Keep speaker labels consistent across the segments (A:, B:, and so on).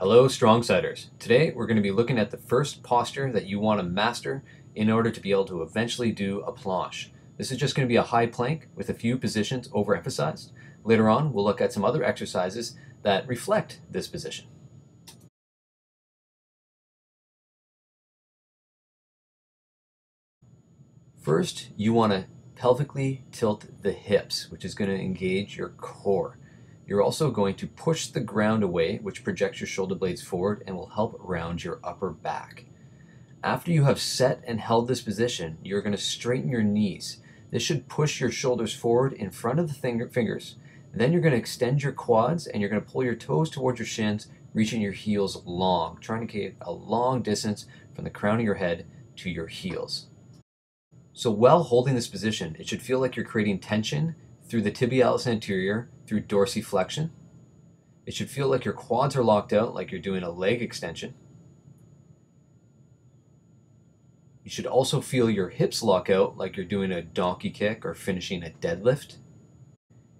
A: Hello, strong siders. Today we're going to be looking at the first posture that you want to master in order to be able to eventually do a planche. This is just going to be a high plank with a few positions overemphasized. Later on, we'll look at some other exercises that reflect this position. First, you want to pelvically tilt the hips, which is going to engage your core. You're also going to push the ground away, which projects your shoulder blades forward and will help round your upper back. After you have set and held this position, you're going to straighten your knees. This should push your shoulders forward in front of the fingers. Then you're going to extend your quads and you're going to pull your toes towards your shins, reaching your heels long, trying to get a long distance from the crown of your head to your heels. So while holding this position, it should feel like you're creating tension through the tibialis anterior through dorsiflexion. It should feel like your quads are locked out, like you're doing a leg extension. You should also feel your hips lock out, like you're doing a donkey kick or finishing a deadlift.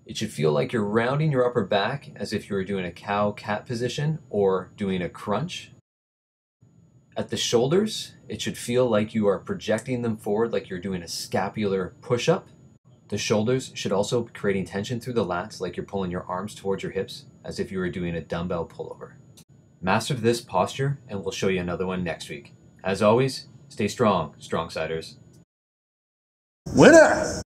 A: It should feel like you're rounding your upper back as if you were doing a cow cat position or doing a crunch. At the shoulders, it should feel like you are projecting them forward like you're doing a scapular push up. The shoulders should also be creating tension through the lats like you're pulling your arms towards your hips as if you were doing a dumbbell pullover. Master this posture and we'll show you another one next week. As always, stay strong, strong siders.
B: Winner!